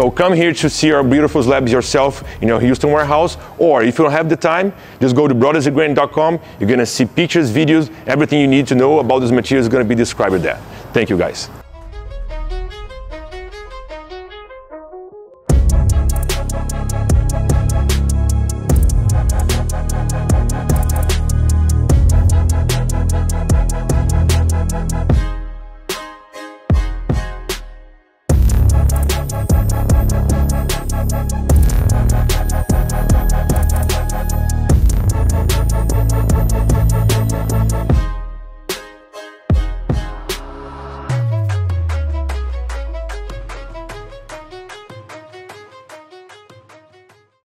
So come here to see our beautiful slabs yourself in our Houston warehouse, or if you don't have the time, just go to brothersgranite.com. You're gonna see pictures, videos, everything you need to know about this material is gonna be described there. Thank you guys. Thank